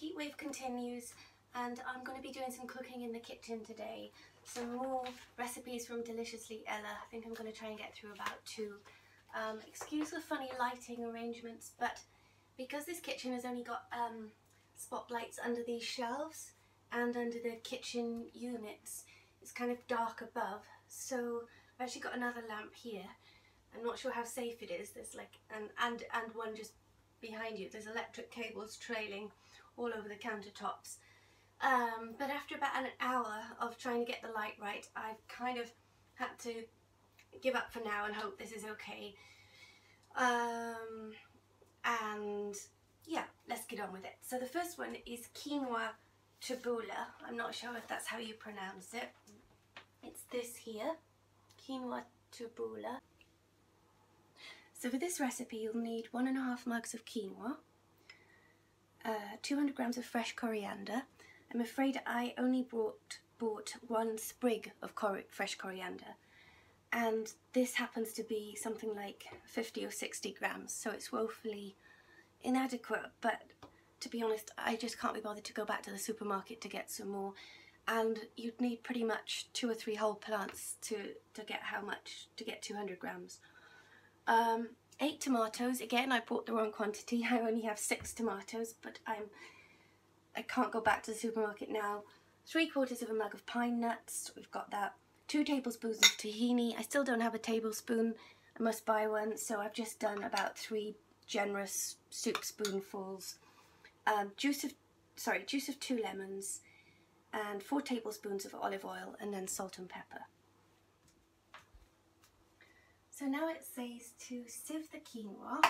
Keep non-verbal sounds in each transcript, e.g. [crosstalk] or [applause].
heat wave continues and I'm going to be doing some cooking in the kitchen today. Some more recipes from Deliciously Ella. I think I'm going to try and get through about two. Um, excuse the funny lighting arrangements, but because this kitchen has only got um, spotlights under these shelves and under the kitchen units, it's kind of dark above. So I've actually got another lamp here. I'm not sure how safe it is. There's like, and, and, and one just behind you. There's electric cables trailing all over the countertops. Um, but after about an hour of trying to get the light right, I've kind of had to give up for now and hope this is okay. Um, and yeah, let's get on with it. So the first one is quinoa tabbouleh. I'm not sure if that's how you pronounce it. It's this here, quinoa tabbouleh. So for this recipe you'll need one and a half mugs of quinoa, uh, 200 grams of fresh coriander. I'm afraid I only brought, bought one sprig of fresh coriander and this happens to be something like 50 or 60 grams so it's woefully inadequate but to be honest I just can't be bothered to go back to the supermarket to get some more and you'd need pretty much two or three whole plants to, to get how much, to get 200 grams. Um, eight tomatoes, again I bought the wrong quantity, [laughs] I only have six tomatoes but I'm, I can't go back to the supermarket now. Three quarters of a mug of pine nuts, we've got that. Two tablespoons of tahini, I still don't have a tablespoon, I must buy one so I've just done about three generous soup spoonfuls. Um, juice of, sorry, juice of two lemons and four tablespoons of olive oil and then salt and pepper. So now it says to sieve the quinoa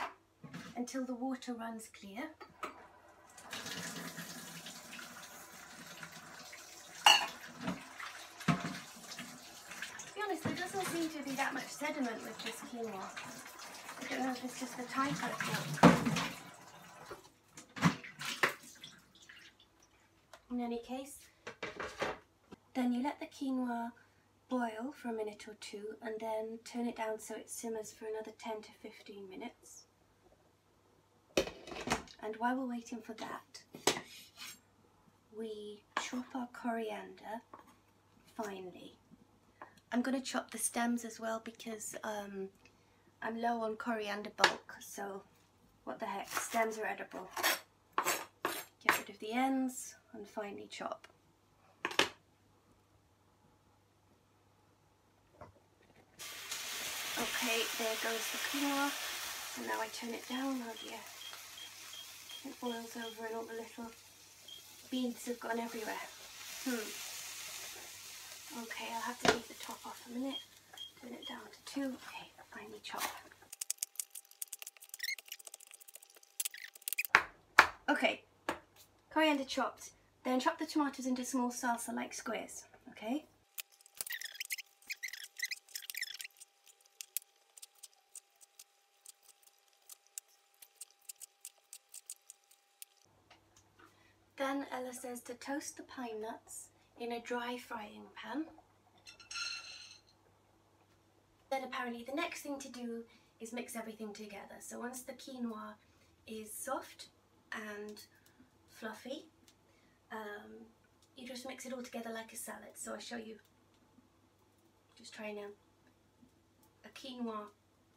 until the water runs clear. To be honest, there doesn't seem to be that much sediment with this quinoa. I don't know if it's just the type I've. In any case, then you let the quinoa boil for a minute or two and then turn it down so it simmers for another 10 to 15 minutes. And while we're waiting for that, we chop our coriander finely. I'm going to chop the stems as well because um, I'm low on coriander bulk, so what the heck, stems are edible. Get rid of the ends and finely chop. Okay, there goes the quinoa. And now I turn it down. Oh dear. It boils over and all the little beads have gone everywhere. Hmm. Okay, I'll have to leave the top off a minute. Turn it down to two. Okay, finely chop. Okay, coriander chopped. Then chop the tomatoes into small salsa-like squares. Okay. Then Ella says to toast the pine nuts in a dry frying pan. Then apparently the next thing to do is mix everything together. So once the quinoa is soft and fluffy, um, you just mix it all together like a salad. So I'll show you. Just trying a, a quinoa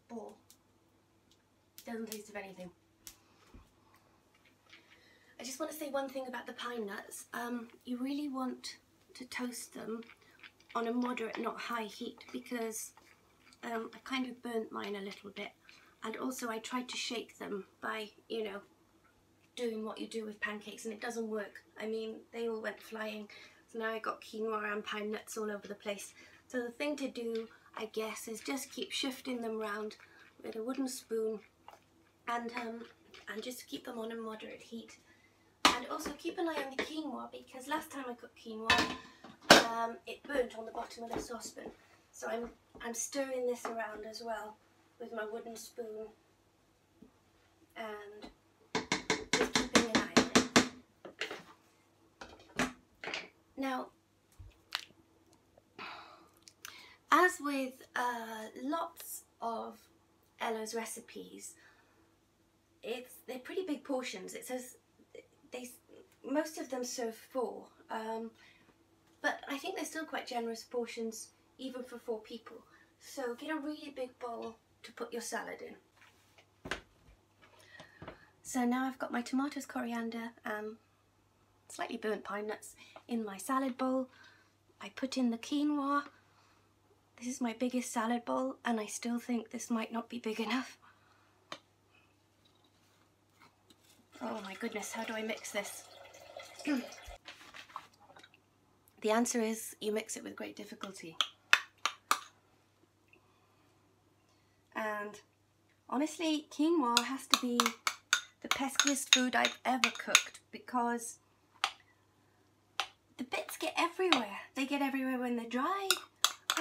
ball. Doesn't taste of anything. I just want to say one thing about the pine nuts. Um, you really want to toast them on a moderate, not high heat because um, I kind of burnt mine a little bit. And also I tried to shake them by, you know, doing what you do with pancakes and it doesn't work. I mean, they all went flying. So now I got quinoa and pine nuts all over the place. So the thing to do, I guess, is just keep shifting them around with a wooden spoon and um, and just keep them on a moderate heat. And also keep an eye on the quinoa because last time I cooked quinoa, um, it burnt on the bottom of the saucepan. So I'm, I'm stirring this around as well with my wooden spoon and just keeping an eye on it. Now, as with uh, lots of Ella's recipes, it's they're pretty big portions. It says they most of them serve four, um, but I think they're still quite generous portions even for four people. So get a really big bowl to put your salad in. So now I've got my tomatoes, coriander and slightly burnt pine nuts in my salad bowl. I put in the quinoa. This is my biggest salad bowl and I still think this might not be big enough. Oh my goodness, how do I mix this? [clears throat] the answer is you mix it with great difficulty. And honestly, quinoa has to be the peskiest food I've ever cooked because the bits get everywhere. They get everywhere when they're dry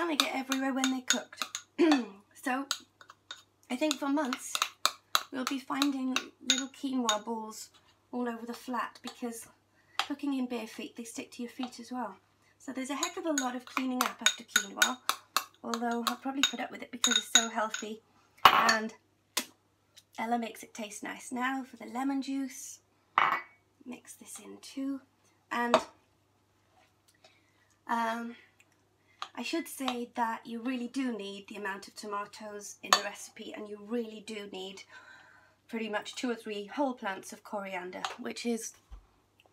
and they get everywhere when they're cooked. [clears throat] so I think for months we'll be finding little quinoa balls all over the flat because cooking in bare feet they stick to your feet as well. So there's a heck of a lot of cleaning up after quinoa although I'll probably put up with it because it's so healthy and Ella makes it taste nice. Now for the lemon juice, mix this in too and um, I should say that you really do need the amount of tomatoes in the recipe and you really do need pretty much two or three whole plants of coriander which is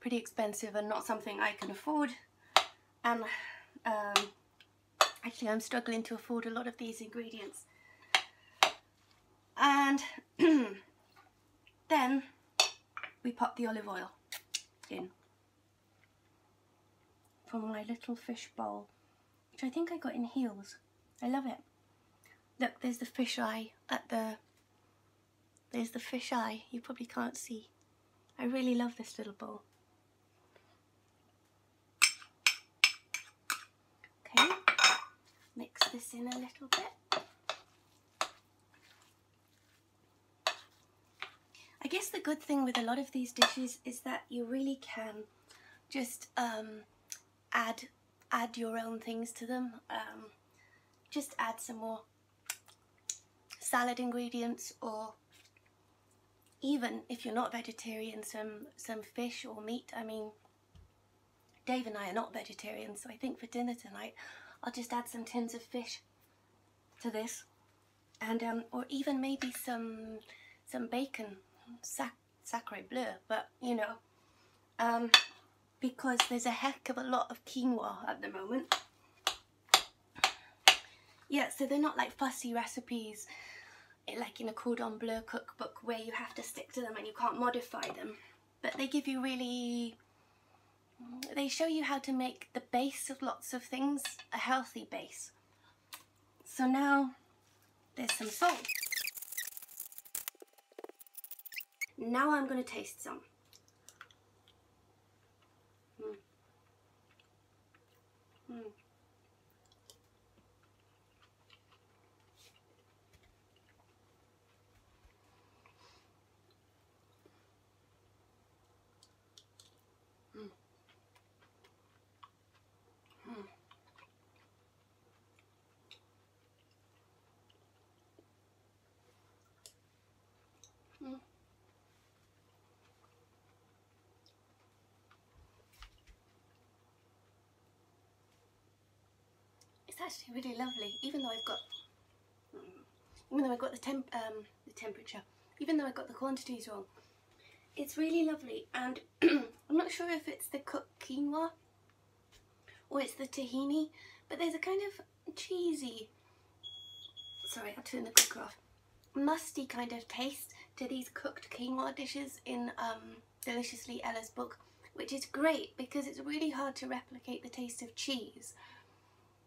pretty expensive and not something I can afford and um, actually I'm struggling to afford a lot of these ingredients and [clears throat] then we pop the olive oil in from my little fish bowl, which I think I got in Heal's. I love it. Look, there's the fish eye at the, there's the fish eye, you probably can't see. I really love this little bowl. Okay, mix this in a little bit. I guess the good thing with a lot of these dishes is that you really can just um, add add your own things to them. Um, just add some more salad ingredients or even if you're not vegetarian some some fish or meat I mean Dave and I are not vegetarians so I think for dinner tonight I'll just add some tins of fish to this and um, or even maybe some some bacon sac sacre bleu but you know um, because there's a heck of a lot of quinoa at the moment. Yeah, so they're not like fussy recipes like in a cordon bleu cookbook where you have to stick to them and you can't modify them. But they give you really, they show you how to make the base of lots of things a healthy base. So now there's some salt. Now I'm going to taste some. Mm. it's actually really lovely, even though I've got, even though I've got the temp, um, the temperature, even though I've got the quantities wrong. It's really lovely, and [clears throat] I'm not sure if it's the cooked quinoa or it's the tahini, but there's a kind of cheesy, sorry, I'll turn the cooker off, musty kind of taste to these cooked quinoa dishes in um, Deliciously Ella's book, which is great because it's really hard to replicate the taste of cheese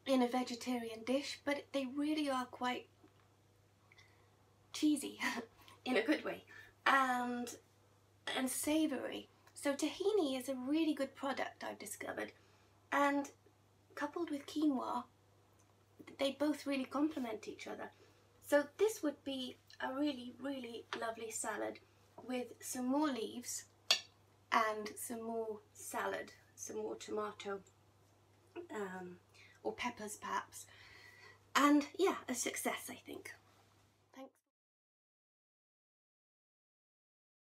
in a vegetarian dish, but they really are quite cheesy [laughs] in a good way and and savoury. So tahini is a really good product I've discovered and coupled with quinoa they both really complement each other. So this would be a really really lovely salad with some more leaves and some more salad, some more tomato um, or peppers perhaps. And yeah, a success I think.